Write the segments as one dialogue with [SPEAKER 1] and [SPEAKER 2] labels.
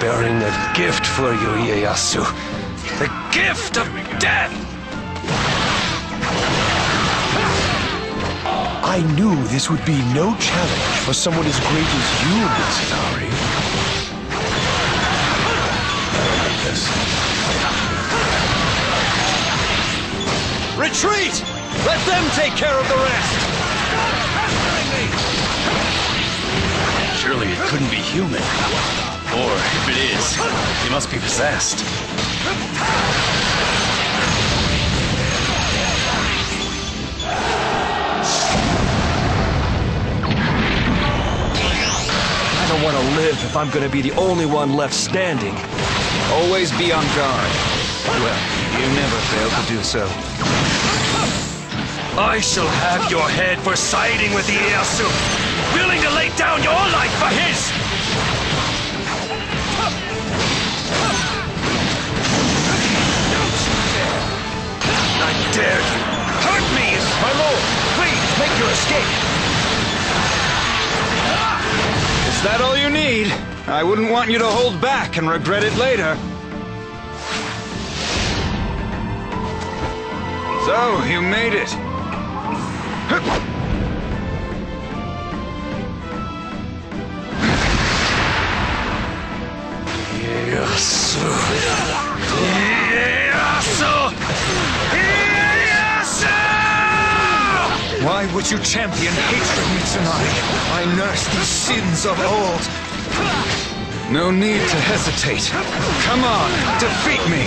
[SPEAKER 1] bearing a gift for you, Ieyasu. The gift of death!
[SPEAKER 2] I knew this would be no challenge for someone as great as you, Mitsunari.
[SPEAKER 1] Yes.
[SPEAKER 3] Retreat! Let them take care of the rest!
[SPEAKER 4] Surely it couldn't be human. Or, if it is, he must be possessed.
[SPEAKER 2] I don't want to live if I'm going to be the only one left standing.
[SPEAKER 3] Always be on guard.
[SPEAKER 2] Well, you never fail to do so.
[SPEAKER 1] I shall have your head for siding with the Ieyasu, willing to lay down your life for his!
[SPEAKER 2] Escape!
[SPEAKER 3] Is that all you need? I wouldn't want you to hold back and regret it later. So, you made it.
[SPEAKER 1] Ieyasu! Ieyasu!
[SPEAKER 3] Would you champion hatred, Mitsunari? I nursed these sins of old. No need to hesitate. Come on, defeat me!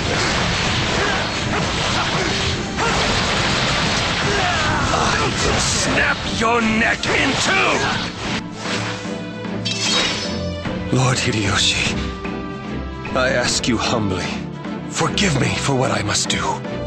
[SPEAKER 1] I will Snap your neck in two!
[SPEAKER 2] Lord Hideyoshi, I ask you humbly, forgive me for what I must do.